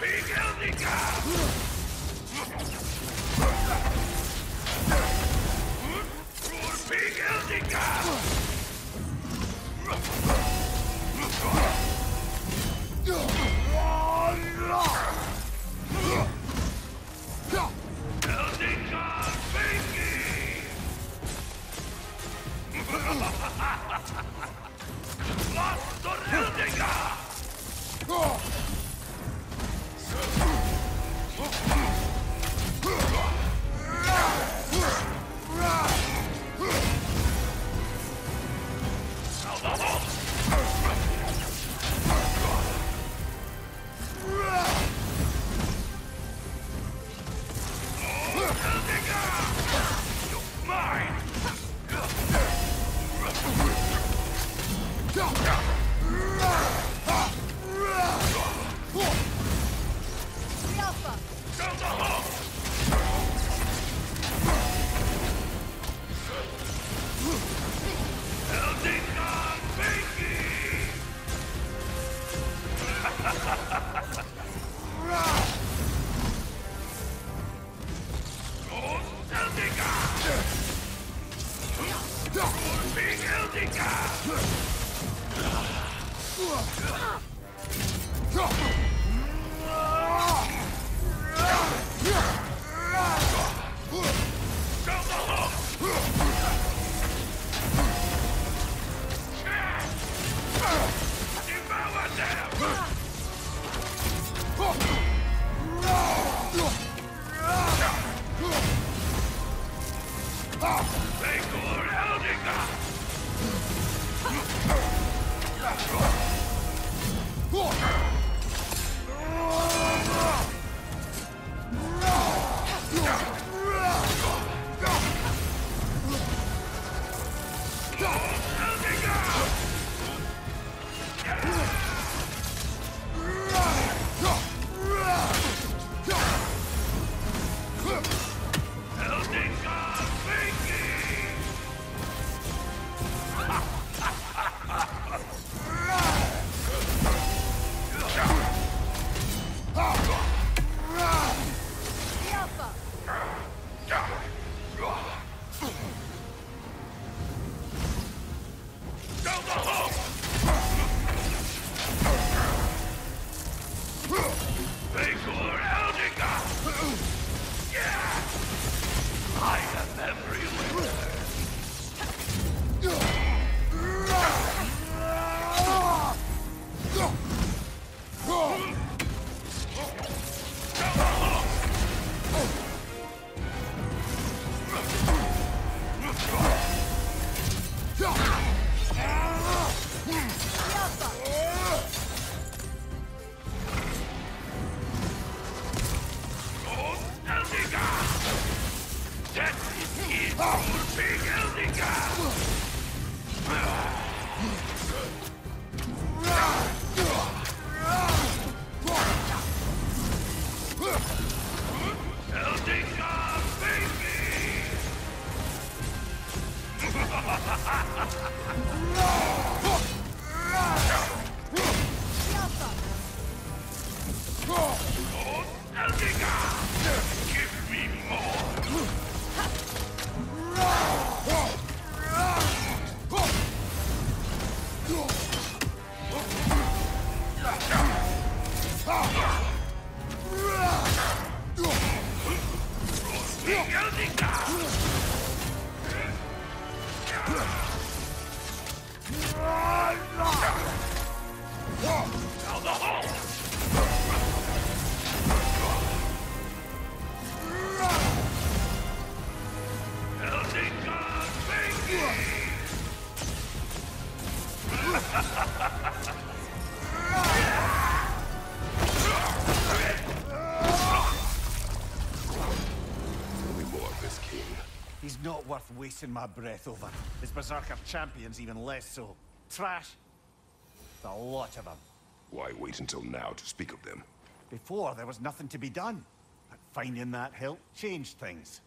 Big Eldica! Vindicare! Helping out! Take big the guy! Brasil! Eu not worth wasting my breath over. His Berserker champions even less so. Trash. A lot of them. Why wait until now to speak of them? Before, there was nothing to be done. But finding that help changed things.